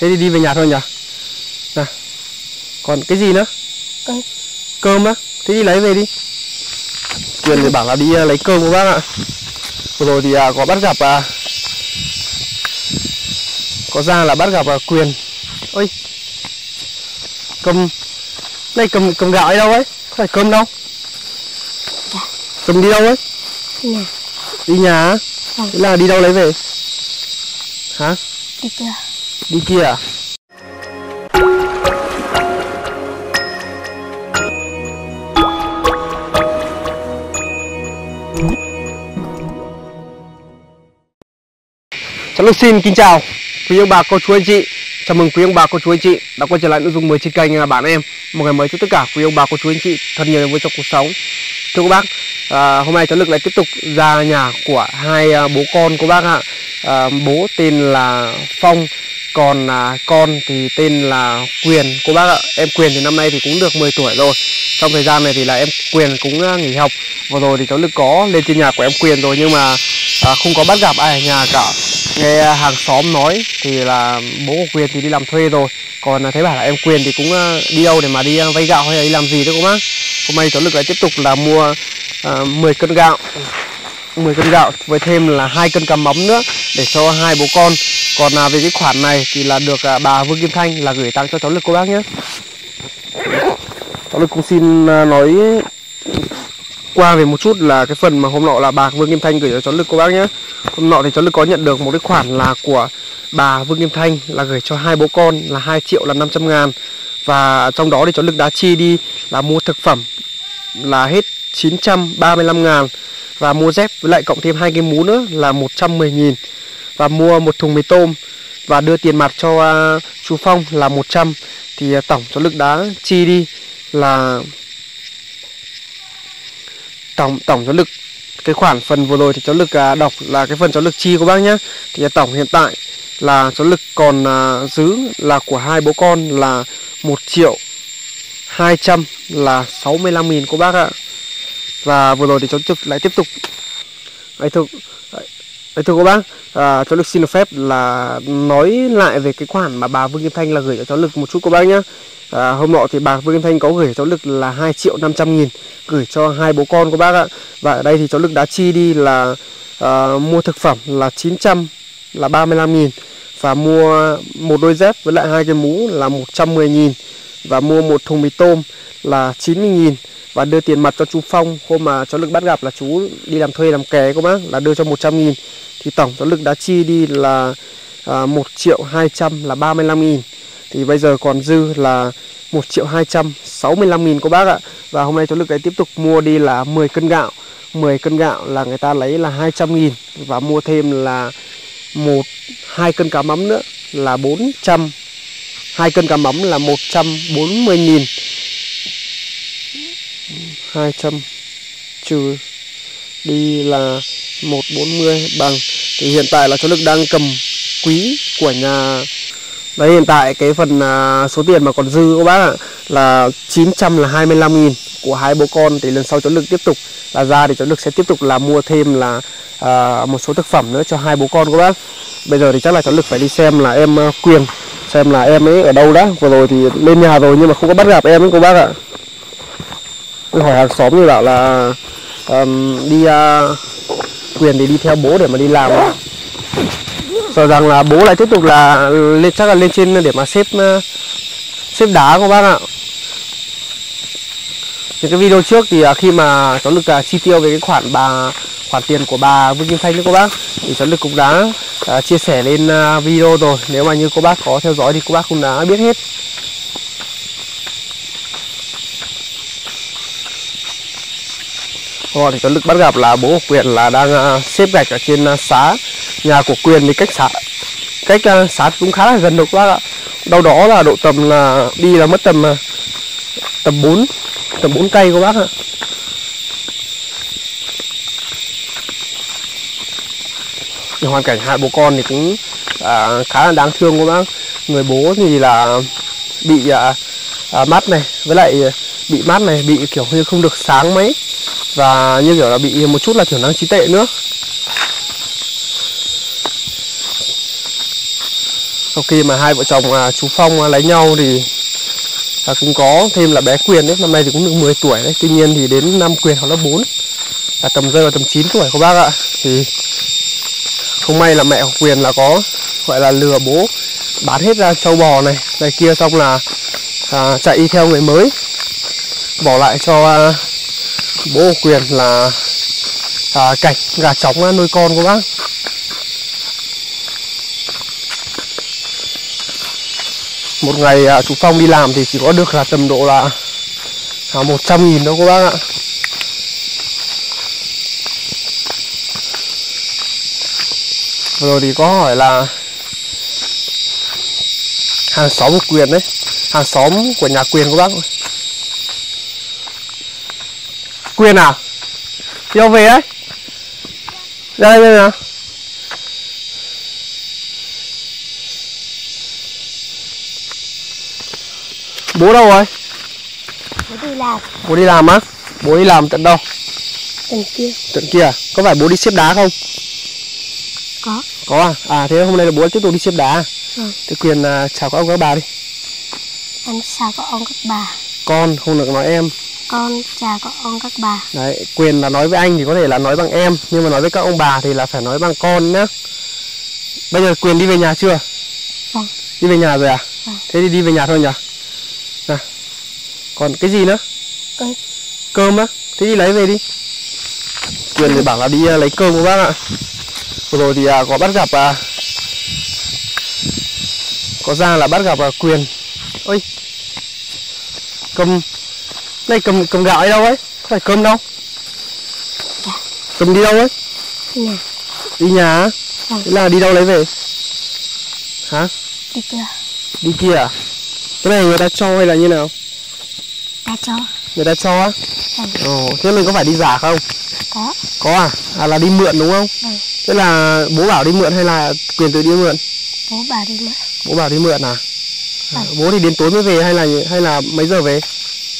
thế thì đi về nhà thôi nhỉ? Nào còn cái gì nữa? Cơm. cơm á? Thế đi lấy về đi. Quyền thì bảo là đi à, lấy cơm của bác ạ. Vừa rồi thì à, có bắt gặp à, có ra là bắt gặp à, quyền. Ôi! Cầm này cầm cầm gạo ở đâu ấy? Không phải cơm đâu? Cầm đi đâu ấy? Nhà. Đi nhà á? Là đi đâu lấy về? Hả? Đi kia đi kia à? Chào Cháu Lục xin kính chào. Quý ông bà cô chú anh chị. Chào mừng quý ông bà cô chú anh chị đã quay trở lại nội dung mới trên kênh là Bạn Em. Một ngày mới chúc tất cả quý ông bà cô chú anh chị thật nhiều niềm vui trong cuộc sống. Thưa các bác, à, hôm nay cháu Lực lại tiếp tục ra nhà của hai à, bố con của bác ạ. À, Bố tên là Phong còn à, con thì tên là Quyền. Cô bác ạ Em Quyền thì năm nay thì cũng được 10 tuổi rồi. Trong thời gian này thì là em Quyền cũng à, nghỉ học. Vừa rồi thì cháu Lực có lên trên nhà của em Quyền rồi Nhưng mà à, không có bắt gặp ai ở nhà cả. Nghe hàng xóm nói thì là bố của quyền thì đi làm thuê rồi. Còn à, thấy bảo là em quyền thì cũng à, đi đâu để mà đi à, vay gạo hay là đi làm gì đó cô bác. Hôm nay cháu lực lại tiếp tục là mua à, 10 cân gạo. 10 cân gạo với thêm là hai cân cá mắm nữa để cho hai bố con còn à, về cái khoản này thì là được à, bà Vương Kim Thanh là gửi tặng cho cháu lực cô bác nhé. Cháu lực cũng xin à, nói qua về một chút là cái phần mà hôm nọ là bà Vương Kim Thanh gửi cho cháu lực cô bác nhé. Hôm nọ thì cháu lực có nhận được một cái khoản là của bà Vương Kim Thanh là gửi cho hai bố con là 2 triệu là 500 ngàn. Và trong đó thì cháu lực đã chi đi là mua thực phẩm là hết 935 ngàn và mua dép với lại cộng thêm hai cái mũ nữa là 110 nghìn và mua một thùng mì tôm và đưa tiền mặt cho uh, chú Phong là 100 thì uh, tổng cháu lực đá chi đi là tổng tổng cháu lực cái khoản phần vừa rồi thì cháu lực à, đọc là cái phần cháu lực chi của bác nhá. Thì à, tổng hiện tại là cháu lực còn à, giữ là của hai bố con là 1 triệu 200 là 65 nghìn của bác ạ. Và vừa rồi thì cháu trực lại tiếp tục. Ấy thực thưa cô bác à, cháu lực xin được phép là nói lại về cái khoản mà bà Vương Kim Thanh là gửi cho cháu lực một chút cô bác nhé à, hôm nọ thì bà Vương Kim Thanh có gửi cho cháu lực là 2 triệu 500 nghìn gửi cho hai bố con của bác ạ. Và ở đây thì cháu lực đã chi đi là à, mua thực phẩm là 900 là 35 nghìn và mua một đôi dép với lại hai cái mũ là 110 nghìn và mua một thùng mì tôm là 90 nghìn và đưa tiền mặt cho chú Phong. Hôm mà cháu lực bắt gặp là chú đi làm thuê làm ké cô bác là đưa cho 100 nghìn thì tổng cháu lực đã chi đi là à, 1 triệu 200 là 35 nghìn. Thì bây giờ còn dư là 1 triệu 265 nghìn của bác ạ. Và hôm nay cháu lực lại tiếp tục mua đi là 10 cân gạo. 10 cân gạo là người ta lấy là 200 nghìn. Và mua thêm là một hai cân cá mắm nữa là 400 hai cân cá mắm là 140 nghìn. 200 trừ đi là 140 bằng. Thì hiện tại là cháu lực đang cầm quý của nhà. Đấy hiện tại cái phần à, số tiền mà còn dư các bác ạ là 925 nghìn của hai bố con. Thì lần sau cháu lực tiếp tục là ra thì cháu lực sẽ tiếp tục là mua thêm là à, một số thực phẩm nữa cho hai bố con các bác. Bây giờ thì chắc là cháu lực phải đi xem là em à, uh, quyền xem là em ấy ở đâu đã. Vừa rồi thì lên nhà rồi nhưng mà không có bắt gặp em ấy cô bác ạ. Hỏi hàng xóm thì bảo là um, đi uh, quyền thì đi theo bố để mà đi làm. Sợ rằng là bố lại tiếp tục là ừ, lên chắc là lên trên để mà xếp xếp đá các bác ạ. Những cái video trước thì à, khi mà cháu lực à, chi tiêu về cái khoản bà khoản tiền của bà Vương Kim Thanh đấy cô bác thì cháu lực cũng đã uh, chia sẻ lên uh, video rồi. Nếu mà như cô bác có theo dõi thì cô bác cũng đã biết hết. Họ thì cháu lực bắt gặp là bố của Quyền là đang à, xếp gạch ở trên à, xá nhà của Quyền thì cách xá cách à, xá cũng khá là gần được bác ạ. Đâu đó là độ tầm là đi là mất tầm tầm 4 tầm 4 cây của bác ạ. Hoàn cảnh hai bố con thì cũng à, khá là đáng thương của bác. Người bố thì là bị à, à, mắt này với lại bị mắt này bị kiểu như không được sáng mấy và như kiểu là bị một chút là thiểu năng trí tệ nữa. Sau khi mà hai vợ chồng à, chú Phong à, lấy nhau thì à, cũng có thêm là bé Quyền đấy năm nay thì cũng được 10 tuổi đấy. Tuy nhiên thì đến năm Quyền học lớp 4 là tầm rơi vào tầm 9 tuổi của bác ạ. Thì không may là mẹ của Quyền là có gọi là lừa bố bán hết ra châu bò này. Này kia xong là à, chạy đi theo người mới bỏ lại cho à, bố Quyền là à, cảnh gà trống nuôi con của bác. Một ngày à, chú Phong đi làm thì chỉ có được là tầm độ là à, 100 nghìn đâu các bác ạ. Rồi thì có hỏi là hàng xóm của quyền đấy hàng xóm của nhà quyền của bác quyền à? Đi đâu về ấy. Ra đây đây nào. Bố đâu rồi? Bố đi làm. Bố đi làm á? Bố đi làm tận đâu? Tầng kia. Tận kia à? có phải bố đi xếp đá không? Có. Có à? À thế hôm nay là bố tiếp tục đi xếp đá à? Vâng. thế quyền à, chào các ông các bà đi. Em chào các ông các bà. Con không được nói em con chào các ông các bà. Đấy quyền là nói với anh thì có thể là nói bằng em nhưng mà nói với các ông bà thì là phải nói bằng con nhá. Bây giờ quyền đi về nhà chưa? Vâng. đi về nhà rồi à? Vâng. thế thì đi về nhà thôi nhỉ? Nào còn cái gì nữa? Cơm. cơm á? Thế đi lấy về đi. Quyền thì bảo là đi à, lấy cơm của bác ạ. Vừa rồi thì à, có bắt gặp à, có ra là bắt gặp à, quyền. Ôi. Cầm này cầm cầm gạo ở đâu ấy? Có phải cơm đâu? Dạ. cầm đi đâu ấy? Nè đi nhà á? Thế là đi đâu lấy về? Hả? Đi chưa đi kia à? Cái này người ta cho hay là như nào? Ta cho. Người ta cho á? Vâng. ồ thế mình có phải đi giả không? Có. Có à? À là đi mượn đúng không? Vâng. thế là bố bảo đi mượn hay là quyền tự đi mượn? Bố bà đi mượn. Bố bảo đi mượn à, à bố thì đến tối mới về hay là hay là mấy giờ về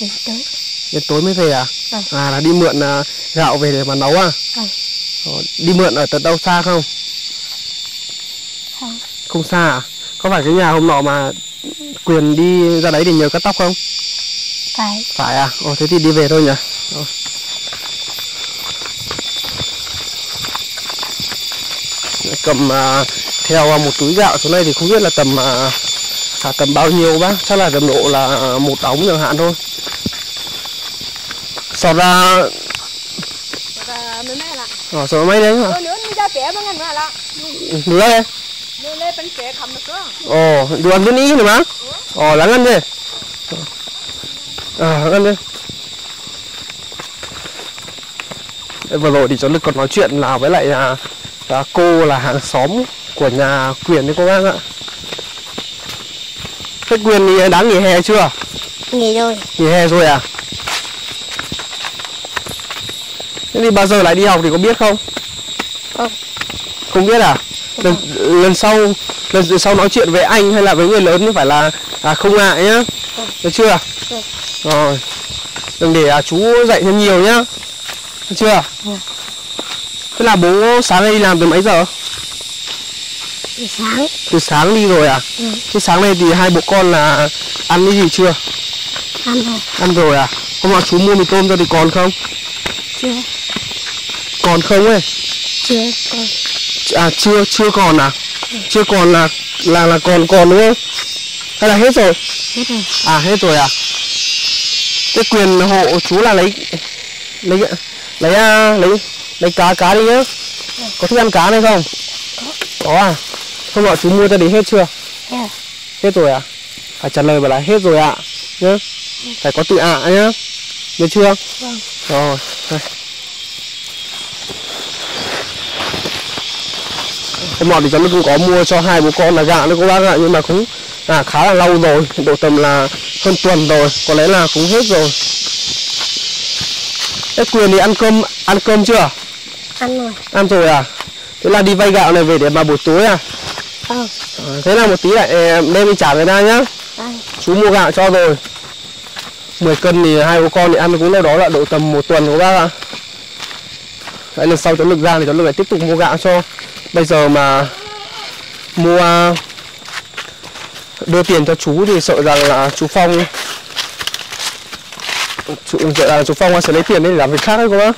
đến tới. Đến tối mới về à? Vâng. à là đi mượn à, gạo về để mà nấu à? Vâng. Đi mượn ở tận đâu xa không? Không. Không xa à? Có phải cái nhà hôm nọ mà quyền đi ra đấy để nhờ cắt tóc không? Phải. Phải à? Ồ thế thì đi về thôi nhỉ? Ờ. cầm à, theo một túi gạo chỗ này thì không biết là tầm à, à, tầm bao nhiêu bác? Chắc là tầm độ là à, một ống chẳng hạn thôi sọt ra Và mới mẹ là. Ờ, sọt mấy đấy hả nữa đi ra trẻ mà ngăn mẹ là. Nữa đây. Nữa lên cầm được cơ ồ đồ ăn bên ý nữa mà. Ồ lắng ăn đi à lắng ăn đi vừa rồi thì cháu Lực còn nói chuyện là với lại à, à, cô là hàng xóm của nhà Quyền đấy cô bác ạ. Thế Quyền thì đã nghỉ hè chưa? nghỉ rồi. Nghỉ hè rồi à? Thế thì bao giờ lại đi học thì có biết không? Không. Không biết à? Lần, lần sau lần sau nói chuyện với anh hay là với người lớn thì phải là à, không ngại nhá. Được chưa? Vâng. Rồi. Đừng để à, chú dạy thêm nhiều nhá. Được chưa? Vâng. Thế là bố sáng nay đi làm từ mấy giờ? từ sáng Từ sáng đi rồi à? Ừ. Thế sáng nay thì hai bố con là ăn cái gì chưa? ăn rồi Ăn rồi à? Hôm nọ chú mua mì tôm cho thì còn không? chưa Còn không ấy? chưa còn À chưa chưa còn à? Chưa còn là là là còn còn đúng không? Hay là hết rồi? hết rồi À hết rồi à? Cái quyền hộ chú là lấy lấy lấy à, lấy lấy cá cá đi nhá. Có thích ăn cá này không? Có à? Hôm nọ chú mua cho đi hết chưa? hết rồi Hết rồi à? Phải trả lời bảo là hết rồi ạ nhá. Phải có tự ạ nhá. Được chưa? Vâng. Rồi, đây. Hôm nọ thì cháu cũng có mua cho hai bố con là gạo đấy các bác ạ nhưng mà cũng à, khá là lâu rồi, độ tầm là hơn tuần rồi, có lẽ là cũng hết rồi. Thế quyền thì ăn cơm ăn cơm chưa? ăn rồi Ăn rồi à? Thế là đi vay gạo này về để mà buổi tối à? à thế là một tí lại eh, đem đi trả người ta nhá. ăn Chú mua gạo cho rồi 10 cân thì hai bố con thì ăn cũng đâu đó là độ tầm một tuần của bác ạ Đấy lần sau cháu lực ra thì cháu lực lại tiếp tục mua gạo cho Bây giờ mà mua đưa tiền cho chú thì sợ rằng là chú Phong chú, sợ là chú Phong sẽ lấy tiền để làm việc khác đấy cô bác.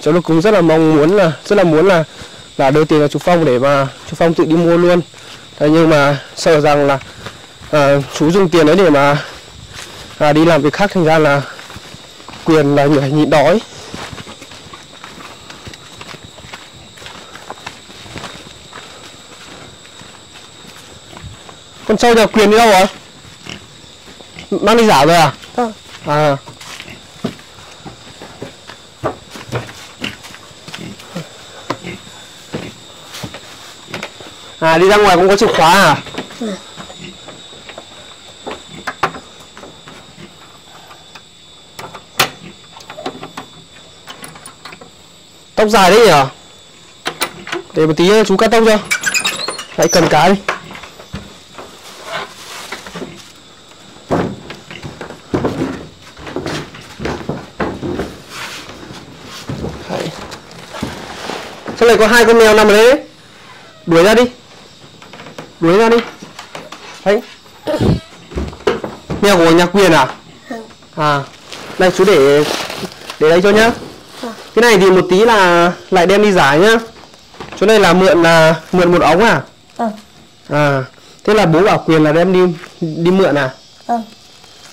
Cháu lúc cũng rất là mong muốn là rất là muốn là là đưa tiền cho chú Phong để mà chú Phong tự đi mua luôn. Thế nhưng mà sợ rằng là à, chú dùng tiền đấy để mà à, đi làm việc khác thành ra là quyền là người nhịn đói. Con trâu nhà quyền đi đâu rồi? Mang đi giả rồi à? Vâng. à. À đi ra ngoài cũng có chìa khóa à? Tóc dài đấy nhỉ? Để một tí chú cắt tóc cho. Hãy cần cái. đi Sao lại có hai con mèo nằm ở đấy? Đuổi ra đi. Đuổi ra đi. Đấy. Mèo của nhà quyền à? À. Đây chú để Để đây cho nhá. Cái này thì một tí là Lại đem đi giải nhá. Chỗ này là mượn là Mượn một ống à? Vâng. À. Thế là bố bảo quyền là đem đi Đi mượn à?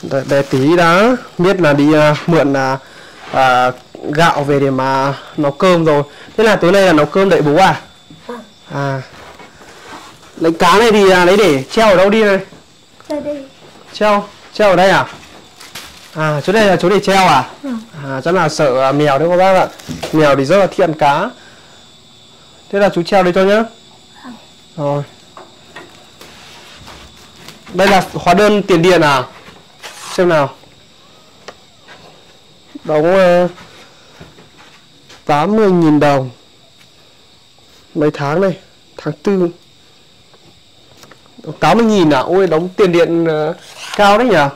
Để, để tí đã. Biết là đi à, mượn là à, gạo về để mà nấu cơm rồi thế là tối nay là nấu cơm đợi bố à? Vâng. à. Lấy cá này thì à, lấy để treo ở đâu đi này? Treo treo ở đây à? À chỗ này là chỗ để treo à? Vâng. à chắc là sợ à, mèo đấy các bác ạ. Mèo thì rất là thiện cá. Thế là chú treo đây cho nhá. Rồi. Đây là hóa đơn tiền điện à? Xem nào. Đóng uh, 80.000 đồng. Mấy tháng này tháng tư. 80.000 à? Ôi đóng tiền điện ờ, cao đấy nhỉ?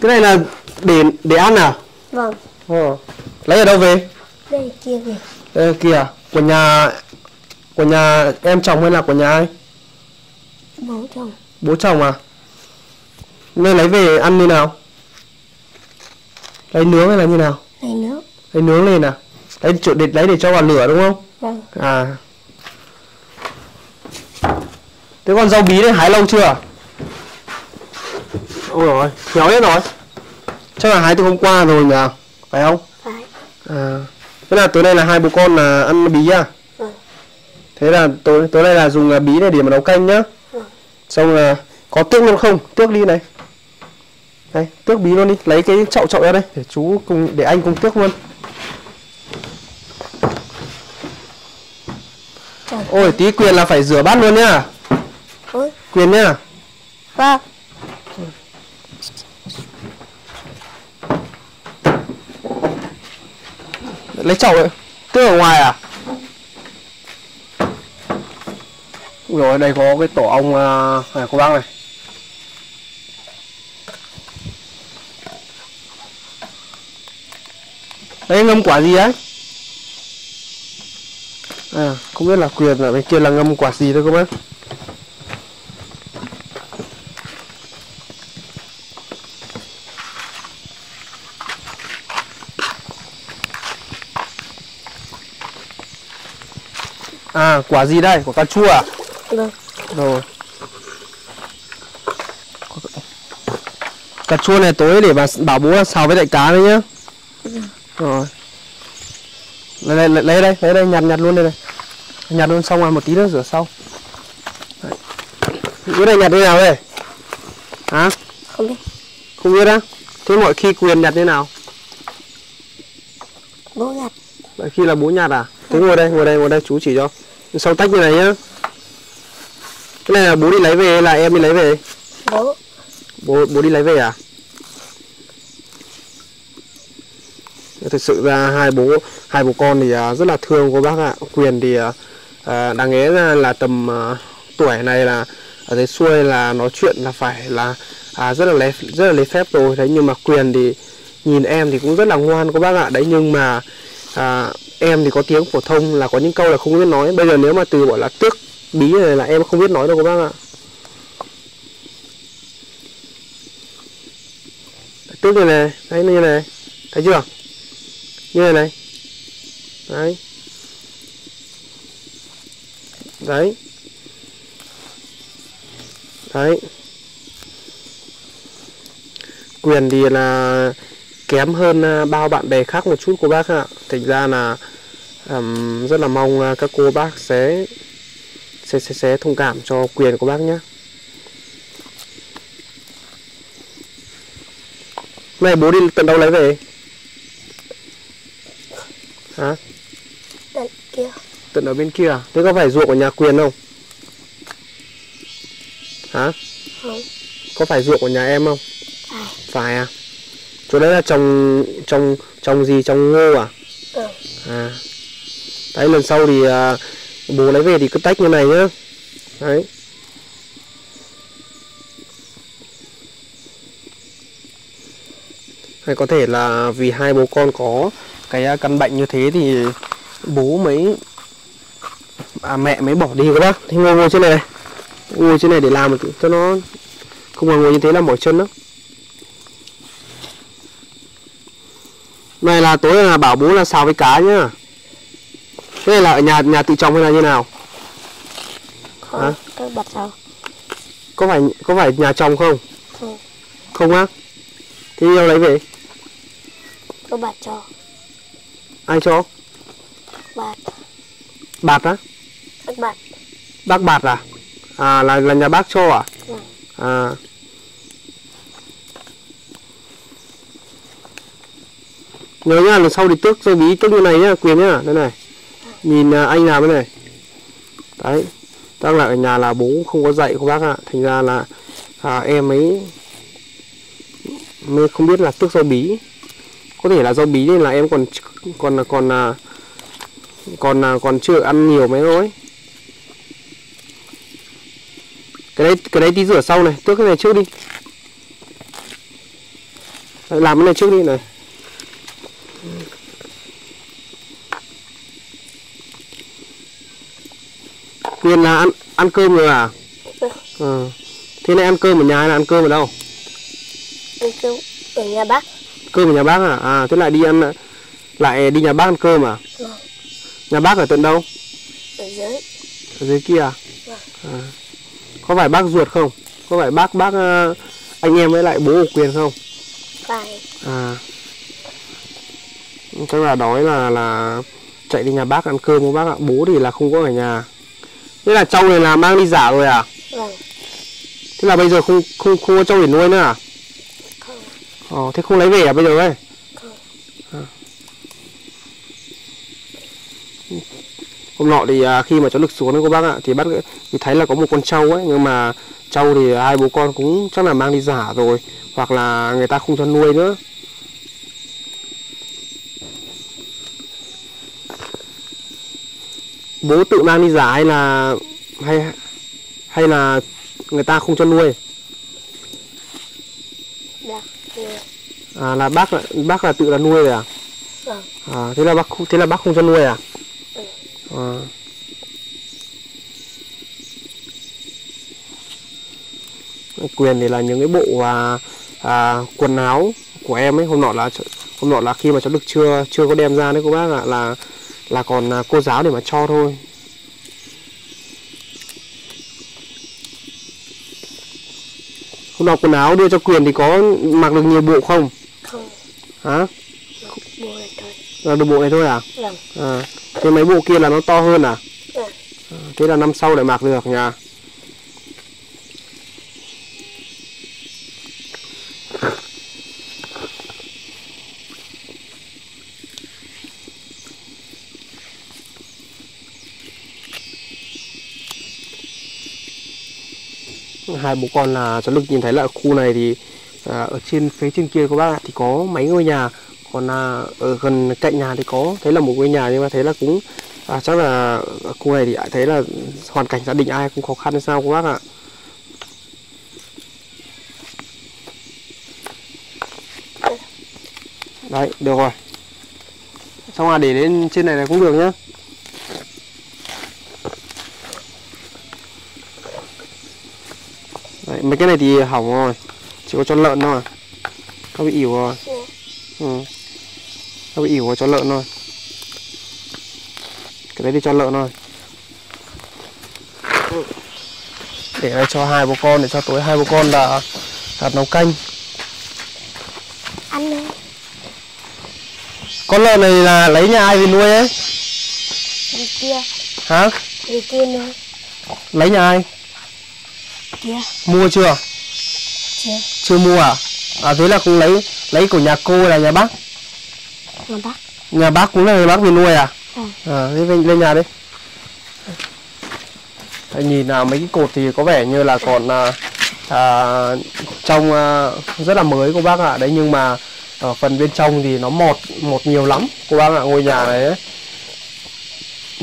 Cái này là để để ăn à? Vâng. ờ. lấy ở đâu về? Đây kia kìa. đây kìa của nhà của nhà em chồng hay là của nhà ai? Bố chồng. bố chồng à? Nên lấy về ăn như nào lấy nướng hay là như nào? Này nữa. lấy nướng lên à? Lấy chỗ để lấy để cho vào lửa đúng không? Vâng. à. Thế con rau bí đấy hái lâu chưa? Ôi rồi héo hết rồi. Chắc là hái từ hôm qua rồi nhỉ? Phải không? Phải. à. Thế là tối nay là hai bố con là ăn bí à? Vâng. thế là tối tối nay là dùng à, bí này để mà nấu canh nhá. Vâng. xong là có tước luôn không? Tước đi này đây tước bí luôn đi. Lấy cái chậu chậu ra đây để chú cùng để anh cùng tước luôn. Trời. ôi tí quyền là phải rửa bát luôn nhá. Ôi. quyền nhá. Vâng. lấy chậu ấy. Tước ở ngoài à? Ui rồi đây có cái tổ ong à, này cô bác này Đây ngâm quả gì ấy À không biết là quyền ở bên kia là ngâm quả gì thôi các bác À quả gì đây? Quả cà chua à? Vâng. Rồi Cà chua này tối để bà bảo bố xào với lại cá đấy nhá Rồi lấy, lấy, lấy, đây, lấy đây, nhặt nhặt luôn đây này Nhặt luôn xong rồi một tí nữa rửa sau Đấy. Cái này nhặt như nào đây? Hả? Không biết. Không biết á? Thế mọi khi quyền nhặt như nào? Bố nhặt. Mọi khi là bố nhặt à? Thế ngồi đây, ngồi đây, ngồi đây chú chỉ cho Sau tách như này nhá Cái này là bố đi lấy về là em đi lấy về? Bố. bố bố đi lấy về à thực sự ra hai bố hai bố con thì à, rất là thương cô bác ạ. Quyền thì à, à, đáng lẽ ra là tầm tuổi này là ở dưới xuôi là nói chuyện là phải là à, rất là lấy rất là lấy phép rồi. Đấy nhưng mà quyền thì nhìn em thì cũng rất là ngoan cô bác ạ. Đấy nhưng mà à, em thì có tiếng phổ thông là có những câu là không biết nói. Bây giờ nếu mà từ gọi là tước bí này là em không biết nói đâu cô bác ạ. Tước này này đấy như này thấy chưa? Như này. Này đấy. Đấy. Đấy. Quyền thì là kém hơn à, bao bạn bè khác một chút cô bác ạ. Thành ra là um, rất là mong à, các cô bác sẽ sẽ sẽ, sẽ thông cảm cho quyền của bác nhé này bố đi tận đâu lấy về? Hả Tận kia. tận ở bên kia à? thế có phải ruộng của nhà quyền không hả Không. có phải ruộng của nhà em không Phải. phải à chỗ đấy là trồng trồng trồng gì trồng ngô à Ừ. à đấy lần sau thì à, bố lấy về thì cứ tách như này nhá đấy hay có thể là vì hai bố con có cái à, căn bệnh như thế thì bố mới à mẹ mới bỏ đi các bác thì ngồi ngồi trên này ngồi trên này để làm cho nó không ngồi như thế là mỏi chân lắm này là tối là bảo bố là xào với cá nhá thế này là ở nhà nhà tự trồng hay là như nào Không. Hả? Tôi bật sao? có phải có phải nhà trồng không Không. không á thế đâu lấy về Tôi bật cho. Ai cho? Bật. bạt á? Bật bật. bác bạt à? À là là nhà bác cho à? Ừ. à. Nhớ nhá lần sau thì tước dây bí tước như này nhá quyền nhá đây này. Nhìn à, anh làm cái này. Đấy. Chắc là ở nhà là bố không có dạy của bác ạ. Thành ra là à, em ấy mới không biết là tước rau bí có thể là rau bí nên là em còn còn còn à, còn à, còn chưa ăn nhiều mấy thôi cái đấy cái đấy tí rửa sau này tước cái này trước đi Đấy, làm cái này trước đi này Quyền là ăn ăn cơm rồi à? Ừ. Ờ. Thế này ăn cơm ở nhà hay là ăn cơm ở đâu? Tôi kêu ở nhà bác. Cơm ở nhà bác à? À thế lại đi ăn lại đi nhà bác ăn cơm à? Ừ. Nhà bác ở tận đâu? Ở dưới. Ở dưới kia à? Vâng. à. Có phải bác ruột không? Có phải bác bác ờ, anh em với lại bố của Quyền không? Phải. À. Chắc là đói là là chạy đi nhà bác ăn cơm với bác ạ. Bố thì là không có ở nhà. Thế là trâu này là mang đi giả rồi à? Vâng. Thế là bây giờ không không không có trâu để nuôi nữa à? Ờ, thế không lấy về à bây giờ ấy? Không. À. Hôm nọ thì à, khi mà cháu lực xuống đấy cô bác ạ thì bắt thì thấy là có một con trâu ấy nhưng mà trâu thì hai bố con cũng chắc là mang đi giả rồi hoặc là người ta không cho nuôi nữa. Bố tự mang đi giả hay là hay hay là người ta không cho nuôi? À là bác là bác là tự là nuôi rồi à? Vâng. À thế là bác thế là bác không cho nuôi à? Ừ. À. Quyền thì là những cái bộ à, à, quần áo của em ấy hôm nọ là hôm nọ là khi mà cháu được chưa chưa có đem ra đấy cô bác ạ là là còn à, cô giáo để mà cho thôi hôm nọ quần áo đưa cho quyền thì có mặc được nhiều bộ không Không. hả Bố này thôi. là được bộ này thôi à Vâng. À, thế mấy bộ kia là nó to hơn à? Ừ. à thế là năm sau lại mặc được nha. Hai bố con là cháu lực nhìn thấy là ở khu này thì à, ở trên phía trên kia các bác ạ thì có mấy ngôi nhà. Còn à, ở gần cạnh nhà thì có thấy là một ngôi nhà nhưng mà thấy là cũng à, chắc là khu này thì thấy là hoàn cảnh gia đình ai cũng khó khăn hay sao các bác ạ. Đấy được rồi. Xong là để lên trên này này cũng được nhá đấy, mấy cái này thì hỏng rồi. Chỉ có cho lợn thôi. Nó bị ỉu rồi. Ừ. nó bị ỉu rồi cho lợn thôi. Cái đấy thì cho lợn thôi. Để đây cho hai bố con để cho tối hai bố con là là nấu canh. Ăn đi. Con lợn này là lấy nhà ai về nuôi ấy? Đi kia. Hả? Đi kia nữa lấy nhà ai kia mua chưa? Chưa. Chưa mua à? À thế là cũng lấy lấy của nhà cô là nhà bác. Mà bác. Nhà bác cũng là nhà bác về nuôi à? Ừ. à thế lên, lên nhà đi. Nhìn là mấy cái cột thì có vẻ như là còn à, à, trong à, rất là mới cô bác ạ. Đấy nhưng mà ở phần bên trong thì nó mọt một nhiều lắm. Cô bác ạ ngôi nhà này ấy.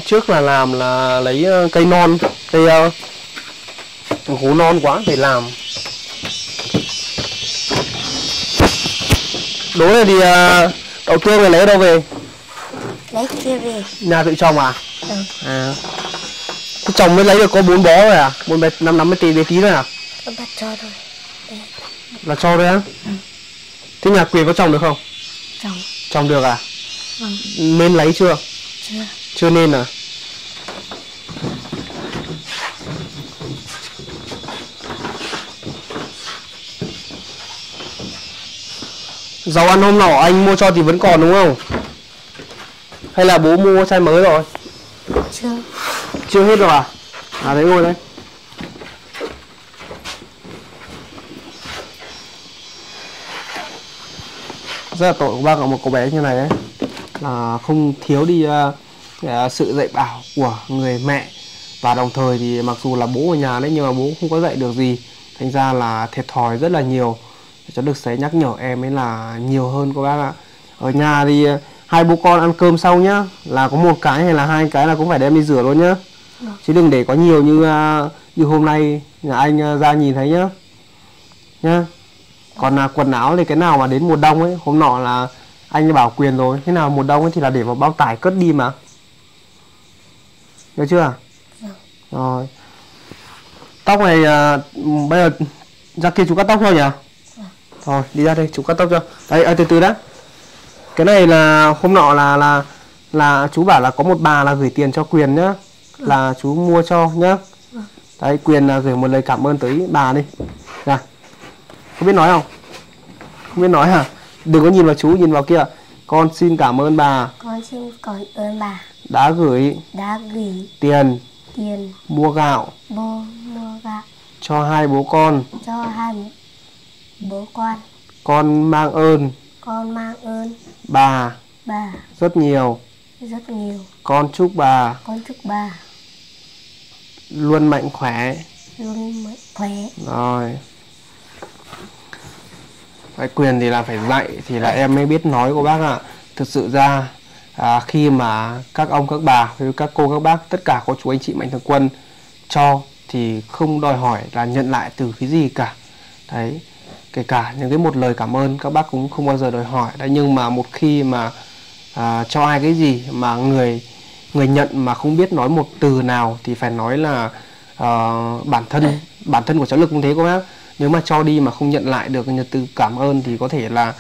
trước là làm là lấy ờ, cây non cây ờ, gỗ non quá để làm. Đối này thì à, đậu tương này lấy ở đâu về? Lấy kia về. Nhà tự trồng à? Ừ. à. Thế trồng mới lấy được có bốn bó rồi à? Bốn bê năm năm mươi tí bé tí thôi à? Con bắt cho thôi. Là cho đấy á? Thế nhà quyền có trồng được không? Chồng. Trồng được à? Vâng. Nên lấy chưa? Chưa. Chưa nên à dầu ăn hôm nọ anh mua cho thì vẫn còn đúng không? Hay là bố mua chai mới rồi? Chưa. Chưa hết rồi à? À đấy ngồi đây. Rất là tội của bác ở một cô bé như này đấy. Là không thiếu đi ờ, sự dạy bảo của người mẹ. Và đồng thời thì mặc dù là bố ở nhà đấy nhưng mà bố không có dạy được gì. Thành ra là thiệt thòi rất là nhiều cho được sẽ nhắc nhở em ấy là nhiều hơn cô bác ạ. Ở nhà thì ờ, hai bố con ăn cơm xong nhá là có một cái hay là hai cái là cũng phải đem đi rửa luôn nhá. Vâng. chứ đừng để có nhiều như ờ, như hôm nay nhà anh ờ, ra nhìn thấy nhá. Nhá. Còn là quần áo thì cái nào mà đến mùa đông ấy hôm nọ là anh bảo quyền rồi thế nào mùa đông ấy thì là để vào bao tải cất đi mà. Được chưa? Vâng. rồi. Tóc này à, bây giờ ra kia chú cắt tóc thôi nhỉ thôi đi ra đây chú cắt tóc cho. Đấy à, từ từ đã. Cái này là hôm nọ là là là chú bảo là có một bà là gửi tiền cho quyền nhá. Là chú mua cho nhá. Đấy quyền là gửi một lời cảm ơn tới bà đi. Dạ không biết nói không? Không biết nói hả? Đừng có nhìn vào chú nhìn vào kia. Con xin cảm ơn bà. Con xin cảm ơn bà. Đã gửi đã gửi tiền. Tiền. Mua gạo. Mua mua gạo. Cho hai bố con. Cho hai bố con. Con mang ơn. Con mang ơn. Bà. Bà. Rất nhiều. Rất nhiều. Con chúc bà. Con chúc bà. Luôn mạnh khỏe. Luôn mạnh khỏe. Rồi. Cái quyền thì là phải dạy thì là em mới biết nói của bác ạ. Thực sự ra à, khi mà các ông các bà với các cô các bác tất cả có chú anh chị mạnh thường quân cho thì không đòi hỏi là nhận lại từ cái gì cả. Đấy kể cả những cái một lời cảm ơn các bác cũng không bao giờ đòi hỏi đấy. Nhưng mà một khi mà à, cho ai cái gì mà người người nhận mà không biết nói một từ nào thì phải nói là à, bản thân bản thân của cháu lực cũng thế các bác. Nếu mà cho đi mà không nhận lại được những từ cảm ơn thì có thể là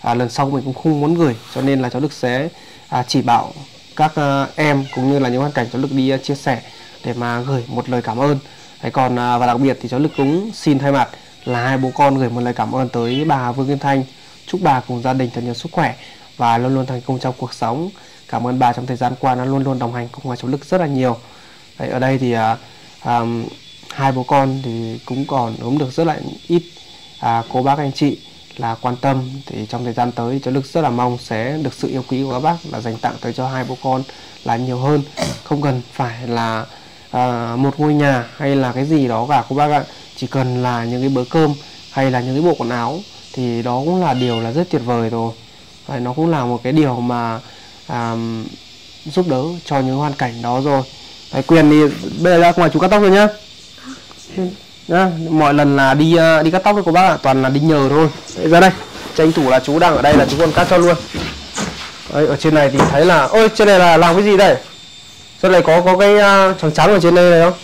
à, lần sau mình cũng không muốn gửi. Cho nên là cháu lực sẽ à, chỉ bảo các à, em cũng như là những hoàn cảnh cháu lực đi à, chia sẻ để mà gửi một lời cảm ơn. Đấy, còn à, và đặc biệt thì cháu lực cũng xin thay mặt là hai bố con gửi một lời cảm ơn tới bà Vương Kim Thanh. Chúc bà cùng gia đình thật nhiều sức khỏe và luôn luôn thành công trong cuộc sống. Cảm ơn bà trong thời gian qua đã luôn luôn đồng hành cùng với cháu lực rất là nhiều. Đấy, ở đây thì à, à, hai bố con thì cũng còn ốm được rất là ít. À, cô bác anh chị là quan tâm thì trong thời gian tới cháu lực rất là mong sẽ được sự yêu quý của các bác là dành tặng tới cho hai bố con là nhiều hơn. Không cần phải là à, một ngôi nhà hay là cái gì đó cả. Cô bác ạ chỉ cần là những cái bữa cơm hay là những cái bộ quần áo thì đó cũng là điều là rất tuyệt vời rồi. Đấy, nó cũng là một cái điều mà à, giúp đỡ cho những hoàn cảnh đó rồi. Đấy, quyền đi bây giờ ra ngoài chú cắt tóc rồi nhá. Nhá mọi lần là đi ờ, đi cắt tóc với cô bác ạ toàn là đi nhờ thôi. Đấy, ra đây tranh thủ là chú đang ở đây là chú còn cắt cho luôn. Đấy, ở trên này thì thấy là ôi trên này là làm cái gì đây? Trên này có có cái uh, trắng trắng ở trên đây này không?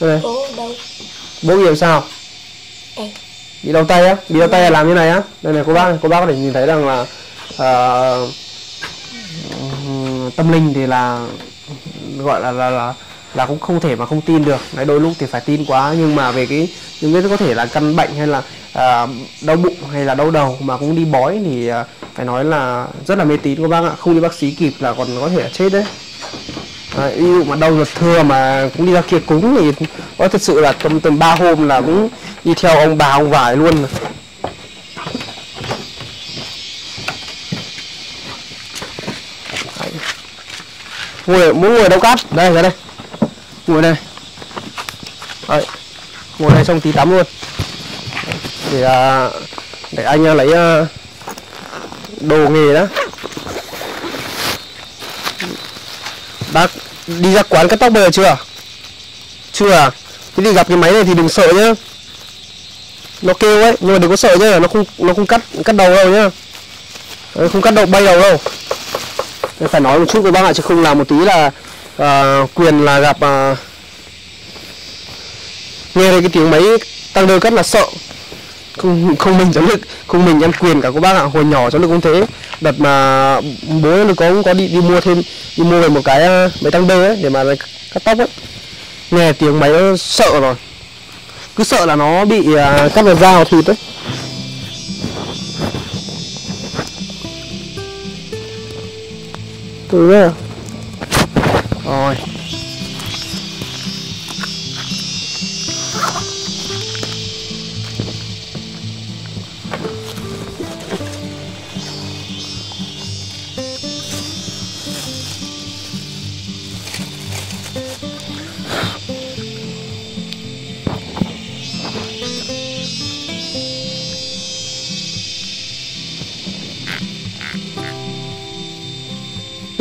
Đây này bố bị làm sao bị đau tay á? Bị đau tay là làm như này á? Đây này cô bác cô bác có thể nhìn thấy rằng là ừm, tâm linh thì là gọi là là là là cũng không thể mà không tin được. Đấy đôi lúc thì phải tin quá nhưng mà về cái những cái có thể là căn bệnh hay là à, đau bụng hay là đau đầu mà cũng đi bói thì à, phải nói là rất là mê tín các bác ạ. Không đi bác sĩ kịp là còn có thể là chết đấy Đấy, ví dụ mà đau ruột thừa mà cũng đi ra kia cúng thì có thật sự là tầm tầm ba hôm là cũng đi theo ông bà ông vải luôn. Đấy. ngồi muốn ngồi đâu cắt đây ra đây. Ngồi đây. Đấy. ngồi đây xong tí tắm luôn. Để à, để anh à, lấy à, đồ nghề đó bác đi ra quán cắt tóc bây giờ chưa? Chưa à? Thế thì gặp cái máy này thì đừng sợ nhá. Nó kêu ấy nhưng mà đừng có sợ nhá nó không nó không cắt cắt đầu đâu nhá. Đấy, không cắt đầu bay đầu đâu. Đấy, phải nói một chút với bác ạ chứ không làm một tí là à, quyền là gặp à, nghe thấy cái tiếng máy tăng đơ cắt là sợ không không mình cháu lực không mình ăn quyền cả các bác ạ hồi nhỏ cháu lực cũng thế. Đợt mà bố nó có cũng có đi đi mua thêm đi mua về một cái ờ, máy tăng bê ấy để mà cắt tóc ấy. Nghe tiếng máy nó sợ rồi. Cứ sợ là nó bị à, cắt vào dao thịt ấy. Từ đấy rồi.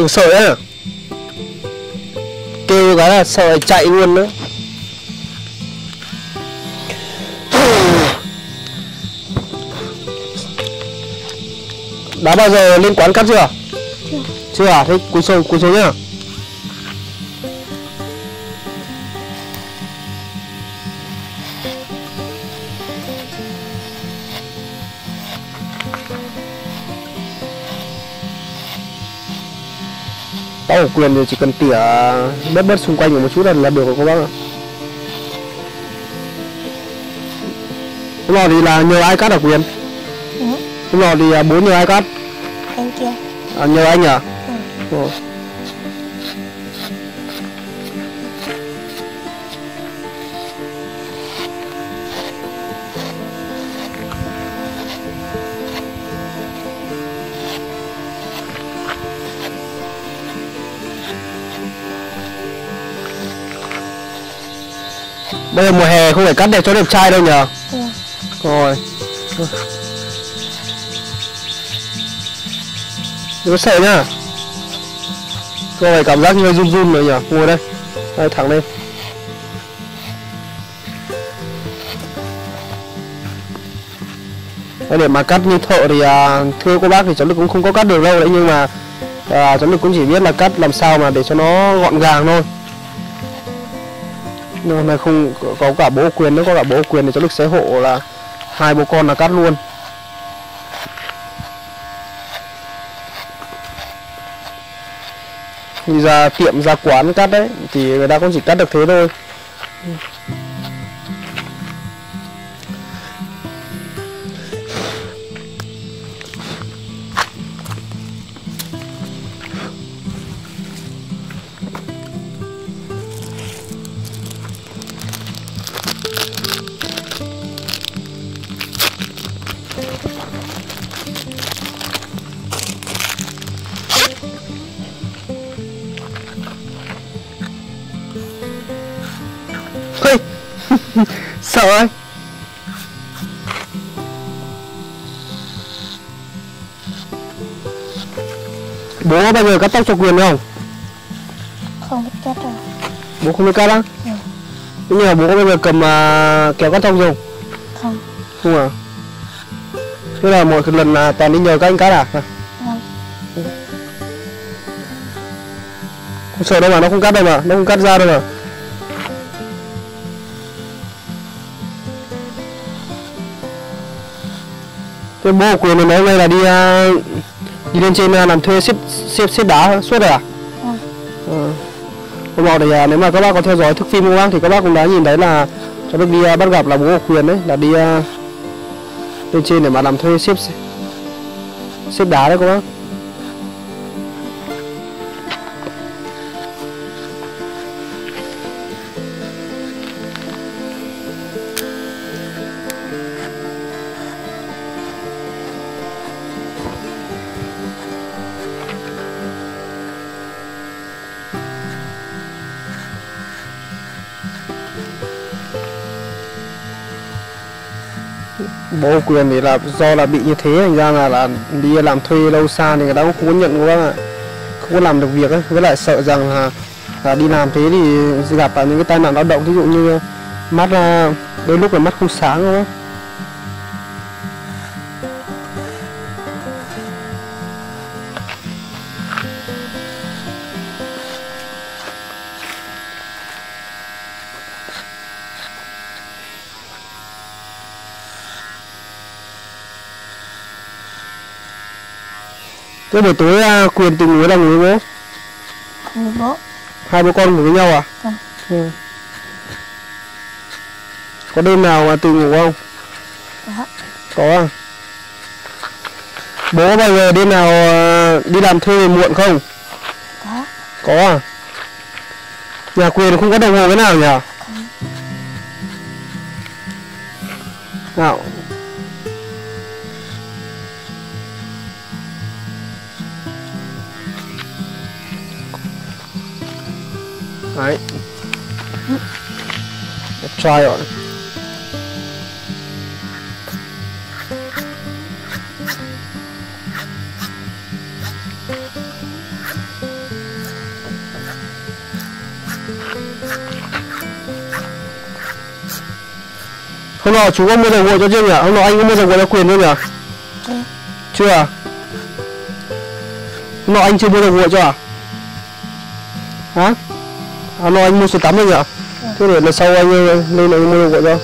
Đừng sợ nhá kêu cái là sợ chạy luôn đó đã bao giờ lên quán cắt chưa? Chưa. À? Thế cúi xuống cúi xuống nhá của quyền thì chỉ cần tỉa bớt bớt xung quanh một chút là là được rồi các bác ạ hôm nọ thì là nhờ ai cắt ở quyền ừ. hôm nọ thì à, bố nhờ ai cắt anh kia à, nhờ anh à ừ. Ồ. Bây giờ mùa hè không phải cắt để cho đẹp trai đâu nhờ. Ừ. Rồi. Đừng có sợ nhá. Cô phải cảm giác như run run rồi nhỉ Ngồi đây. Đây thẳng lên. Đây, để mà cắt như thợ thì à, thưa cô bác thì cháu Lực cũng không có cắt được đâu đấy nhưng mà à, cháu Lực cũng chỉ biết là cắt làm sao mà để cho nó gọn gàng thôi nhưng hôm nay không có- cả bố quyền nữa, có cả bố quyền thì cháu Lực xế hộ là hai bố con là cắt luôn. Đi ra tiệm ra quán cắt đấy, thì người ta cũng chỉ cắt được thế thôi. Bố có bao giờ cắt tóc cho quyền không không biết cắt rồi bố không biết cắt á Ừ. nhưng mà bố có bao giờ cầm à, kéo cắt tóc không không không à Thế là mỗi lần là toàn đi nhờ các anh cắt à? Vâng. Không sợ đâu mà, nó không cắt đâu mà, nó không cắt ra đâu mà. Thế bố của quyền nói hôm nay là đi à, đi lên trên làm thuê xếp xếp xếp đá suốt rồi à? Vâng. Ờ. Hôm nọ thì à, nếu mà các bác có theo dõi thức phim của bác thì các bác cũng đã nhìn thấy là cho được đi à, bắt gặp là bố của quyền đấy là đi à, lên trên để mà làm thuê xếp xếp đá đấy các bác. Bố quyền thì là do là bị như thế thành ra là là đi làm thuê lâu xa thì người ta cũng không có nhận của bác ạ? Không có làm được việc ấy với lại sợ rằng là, là đi làm thế thì gặp những cái tai nạn lao động ví dụ như mắt đôi lúc là mắt không sáng không? Thế buổi tối à, quyền từng ngủ với đồng với bố Người bố. hai bố con ngủ với nhau à Vâng. ừ. có đêm nào mà từng ngủ không Có. có à bố bao giờ đêm nào à, đi làm thuê muộn không Có. có à nhà quyền không có đồng hồ cái nào nhỉ nào try on Hôm nọ chú có mua đồng hồ cho chưa nhỉ? Hôm nọ anh có mua đồng hồ cho quyền chưa nhỉ? Chưa. Chưa à? Hôm nọ anh chưa mua đồng hồ cho à? Hả? Hôm nọ anh mua số 8 rồi nhỉ? Thế để nó sâu anh ờ, lên anh mua gọi cho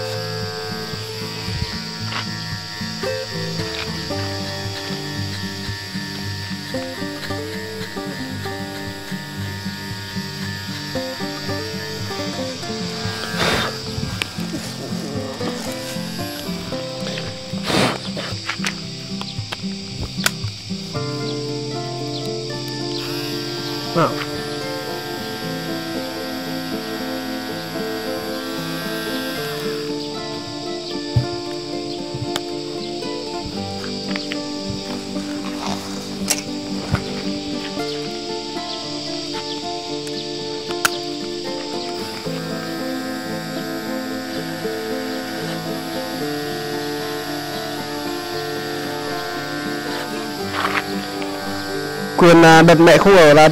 quyền là đợt mẹ không ở là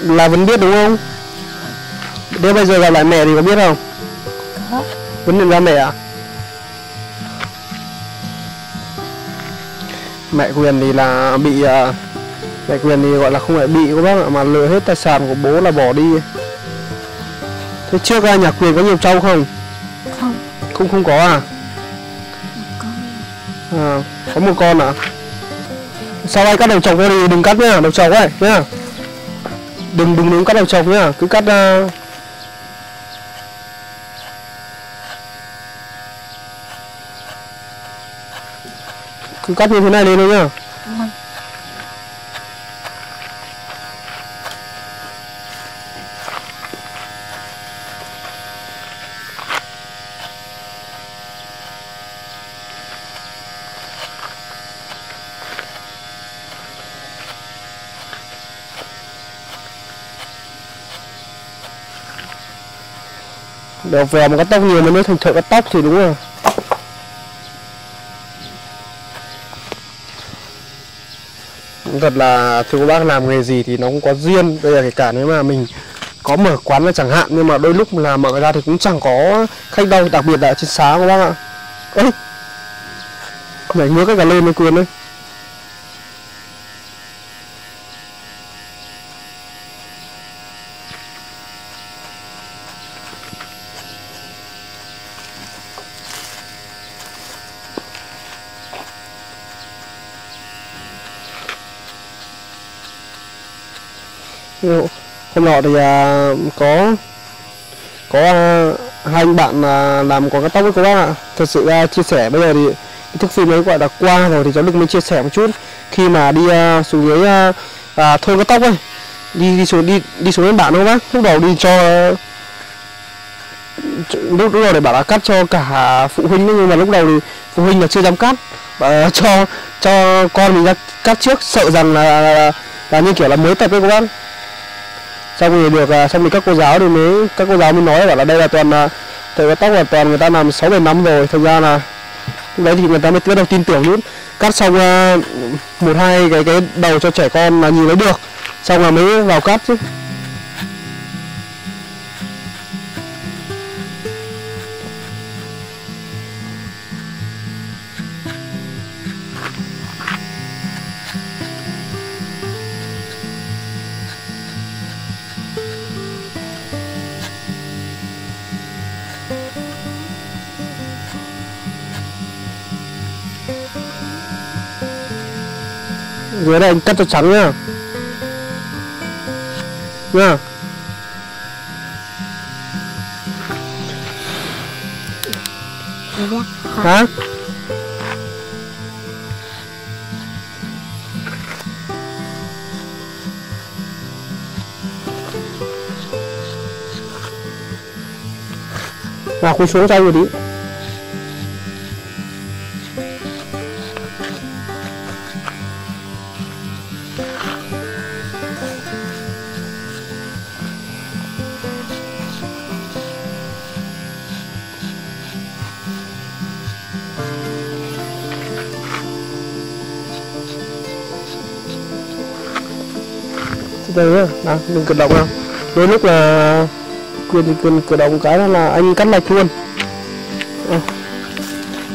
là vẫn biết đúng không nếu bây giờ gặp lại mẹ thì có biết không Có. vẫn nhận ra mẹ à mẹ quyền thì là bị à, mẹ quyền thì gọi là không phải bị các bác ạ mà lừa hết tài sản của bố là bỏ đi thế trước à, nhà quyền có nhiều trâu không Không. không không có à Có. À, có một con à? Sau đây cắt đầu chọc ra thì đừng cắt nhá, đầu chọc ấy nhá. Đừng đừng đừng cắt đầu chọc nhá, cứ cắt uh... cứ cắt như thế này lên thôi nhá. Vâng. Để vò một tóc nhiều mà nó thành thợ cắt tóc thì đúng rồi. Cũng thật là thưa các bác làm nghề gì thì nó cũng có duyên bây giờ kể cả nếu mà mình có mở quán là chẳng hạn, nhưng mà đôi lúc là mở ra thì cũng chẳng có khách đâu, đặc biệt là trên sáng các bác ạ ơi ngứa cái cả lên nó quyền đấy hôm nọ thì à, có có à, hai anh bạn à, làm quảng cắt tóc với cô bác ạ. Thật sự à, chia sẻ bây giờ thì thức phim ấy gọi là qua rồi thì cháu được mới chia sẻ một chút. Khi mà đi à, xuống dưới à, à, thôn cắt tóc ấy đi đi xuống đi đi xuống bên bạn không bác. Lúc đầu đi cho lúc, lúc đầu để bảo là cắt cho cả phụ huynh nhưng mà lúc đầu thì phụ huynh là chưa dám cắt. Và cho cho con mình ra cắt trước sợ rằng là, là, là, như kiểu là mới tập với các bác xong rồi được à, xong rồi các cô giáo thì mới, các cô giáo mới nói bảo là đây là toàn là thầy cắt tóc là toàn người ta làm sáu bảy năm rồi thực ra là lúc đấy thì người ta mới bắt đầu tin tưởng chút cắt xong à, một hai cái cái đầu cho trẻ con là nhìn thấy được. Xong là mới vào cắt chứ. Dưới đây anh cắt cho trắng nhá. Nhá. Hả? Nào khui xuống cho anh một tí. Đừng cử động nào. Đôi lúc là quyền quyền cử động cái là anh cắt mạch luôn. À.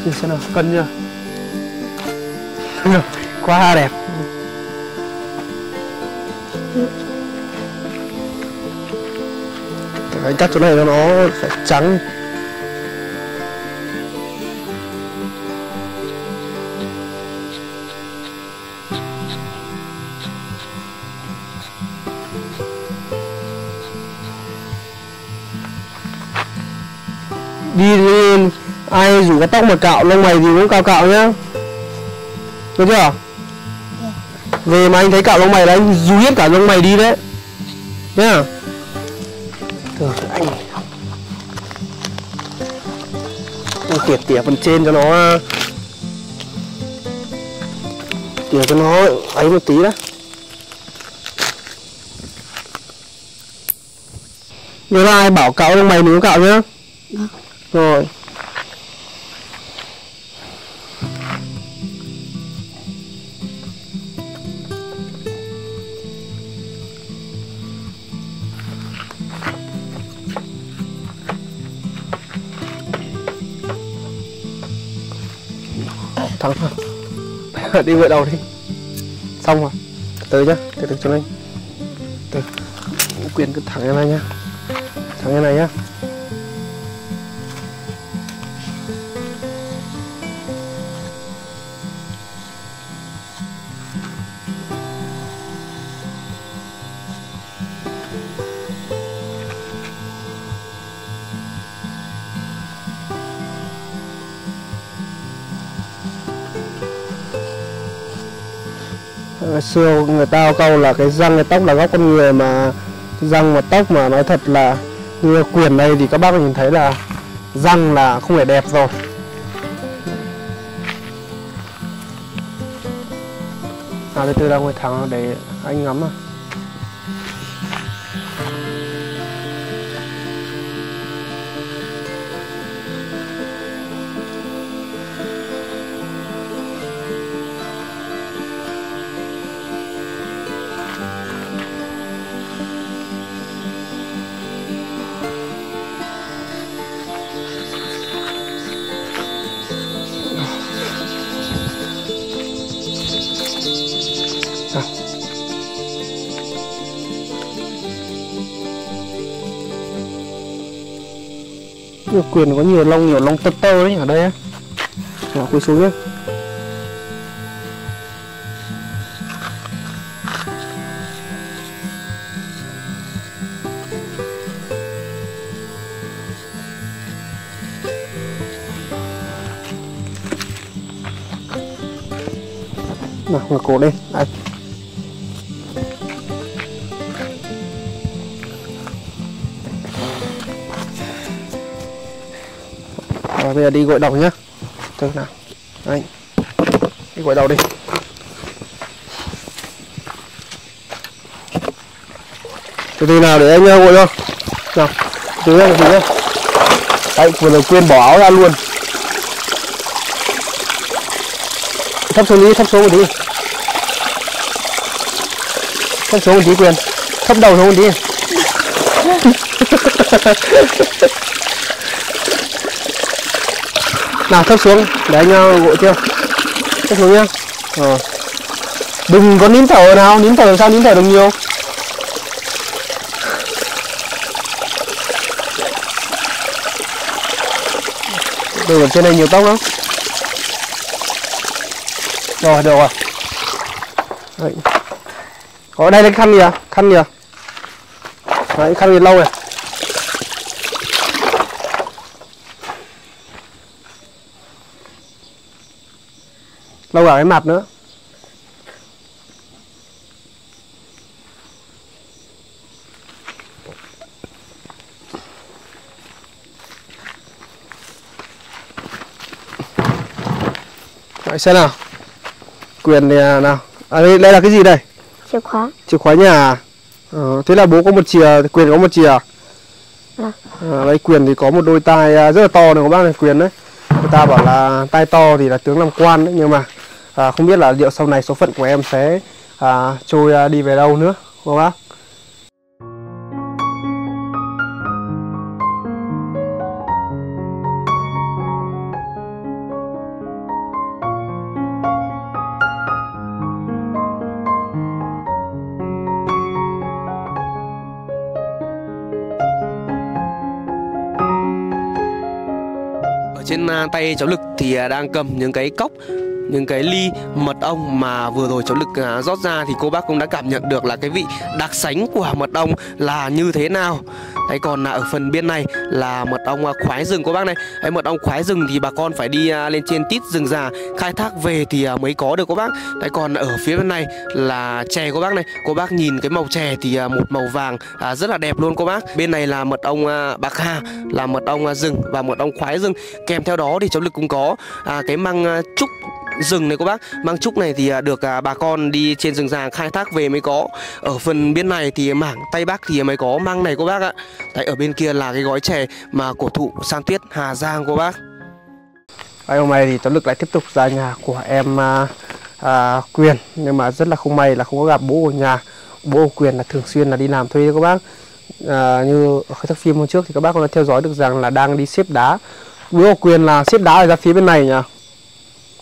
nhìn xem nào, cân chưa? Quá đẹp. Anh cắt chỗ này cho nó phải trắng. Cái tóc mà cạo lông mày thì cũng cạo cạo nhá. Được chưa? Về mà anh thấy cạo lông mày là anh rú hết cả lông mày đi đấy. Nhá. Anh. Anh tỉa tỉa phần trên cho nó tỉa cho nó ấy một tí đó nhớ là ai bảo cạo lông mày mình cũng cạo nhá. Vâng. rồi đi gội đầu đi. Xong rồi. Từ nhá từ từ cho anh từ quyền cứ thẳng như này nhá. Thẳng như này nhá. Xưa người ta có câu là cái răng cái tóc là góc con người mà răng và tóc mà nói thật là như quyền đây thì các bác nhìn thấy là răng là không thể đẹp rồi. À từ từ ra ngồi thẳng để anh ngắm à quyền có nhiều lông nhiều lông tơ tơ đấy ở đây á. Nhỏ cúi xuống nhé bây giờ à, đi gội đầu nhá. Từ nào. Anh Đi gội đầu đi. Từ từ nào để anh à, gội cho. Nào Từ từ từ nhá Đấy vừa rồi quên bỏ áo ra luôn. Thấp xuống đi, thấp xuống một tí. Thấp xuống một tí quyền Thấp đầu xuống một tí. nào thấp xuống để anh uh, gội chưa thấp xuống nhá. Rồi đừng có nín thở nào nín thở sao nín thở được nhiều? Đừng ở trên này nhiều tóc lắm. Rồi được rồi. Đấy. có đây là khăn gì à? Khăn gì à? Đấy, khăn gì lâu rồi? Lâu cả cái mặt nữa. Đấy, xem nào. Quyền thì à, nào. À, đây, đây là cái gì đây? Chìa khóa. Chìa khóa nhà à? ờ, thế là bố có một chìa quyền có một chìa à? À, đây quyền thì có một đôi tai à, rất là to này các bác? Này quyền đấy. Người ta bảo là tai to thì là tướng làm quan đấy nhưng mà à, không biết là liệu sau này số phận của em sẽ à, trôi à, đi về đâu nữa không bác? Ở trên à, tay cháu lực thì à, đang cầm những cái cốc những cái ly mật ong mà vừa rồi cháu lực à, rót ra thì cô bác cũng đã cảm nhận được là cái vị đặc sánh của mật ong là như thế nào. Đấy còn là ở phần bên này là mật ong à, khoái rừng. Cô bác này Đấy mật ong khoái rừng thì bà con phải đi à, lên trên tít rừng già khai thác về thì à, mới có được cô bác. Đấy còn ở phía bên này là chè cô bác này. Cô bác nhìn cái màu chè thì à, một màu vàng à, rất là đẹp luôn cô bác. Bên này là mật ong à, bạc hà là mật ong à, rừng và mật ong khoái rừng. Kèm theo đó thì cháu lực cũng có à, cái măng à, trúc rừng này cô bác. Măng trúc này thì à, được à, bà con đi trên rừng già khai thác về mới có. Ở phần bên này thì mảng tây bắc thì mới có măng này cô bác ạ. Tại ở bên kia là cái gói chè mà cổ thụ san tuyết hà giang cô bác. Đấy, hôm nay thì cháu lực lại tiếp tục ra nhà của em à, à, quyền. Nhưng mà rất là không may là không có gặp bố ở nhà. Bố quyền là thường xuyên là đi làm thuê các bác. À, như ở khai thác phim hôm trước thì các bác cũng đã theo dõi được rằng là đang đi xếp đá. Bố quyền là xếp đá ở ra phía bên này nhỉ?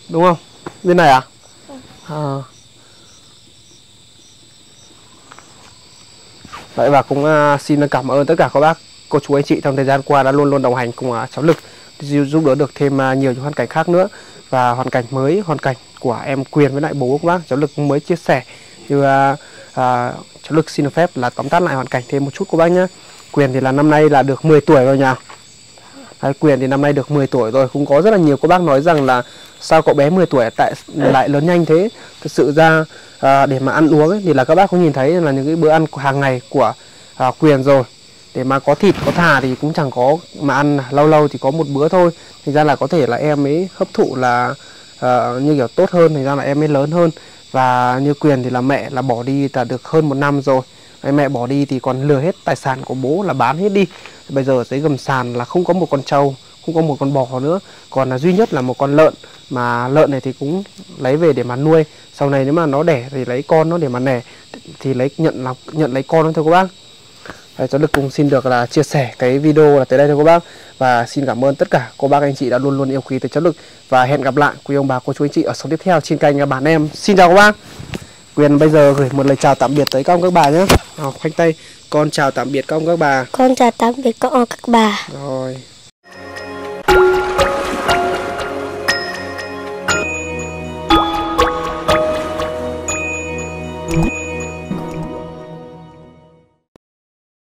Đúng không? Bên này à, à. Đấy và cũng uh, xin cảm ơn tất cả các bác cô chú anh chị trong thời gian qua đã luôn luôn đồng hành cùng uh, cháu Lực giúp đỡ được thêm uh, nhiều những hoàn cảnh khác nữa. Và hoàn cảnh mới hoàn cảnh của em Quyền với lại bố các bác cháu Lực mới chia sẻ. Như uh, uh, cháu Lực xin được phép là tóm tắt lại hoàn cảnh thêm một chút cô bác nhé Quyền thì là năm nay là được 10 tuổi rồi nhỉ Đấy, Quyền thì năm nay được 10 tuổi rồi. Cũng có rất là nhiều cô bác nói rằng là sao cậu bé 10 tuổi tại lại lớn nhanh thế? Thực sự ra à, để mà ăn uống ấy, thì là các bác cũng nhìn thấy là những cái bữa ăn hàng ngày của à, quyền rồi. Để mà có thịt có thà thì cũng chẳng có mà ăn lâu lâu thì có một bữa thôi. Thì ra là có thể là em ấy hấp thụ là à, như kiểu tốt hơn thì ra là em ấy lớn hơn. Và như quyền thì là mẹ là bỏ đi là được hơn một năm rồi mẹ bỏ đi thì còn lừa hết tài sản của bố là bán hết đi. Bây giờ dưới gầm sàn là không có một con trâu không có một con bò nữa. Còn là duy nhất là một con lợn. Mà lợn này thì cũng lấy về để mà nuôi. Sau này nếu mà nó đẻ thì lấy con nó để mà nẻ thì lấy nhận là nhận lấy con nó thôi các bác. Đấy, cháu được cùng xin được là chia sẻ cái video là tới đây thôi các bác. Và xin cảm ơn tất cả cô bác anh chị đã luôn luôn yêu quý tới cháu lực. Và hẹn gặp lại quý ông bà cô chú anh chị ở số tiếp theo trên kênh bạn em. Xin chào các bác quyền bây giờ gửi một lời chào tạm biệt tới các ông các bà nhé. Khoanh tay. Con chào tạm biệt các ông các bà. Con chào tạm biệt các ông các bà. Rồi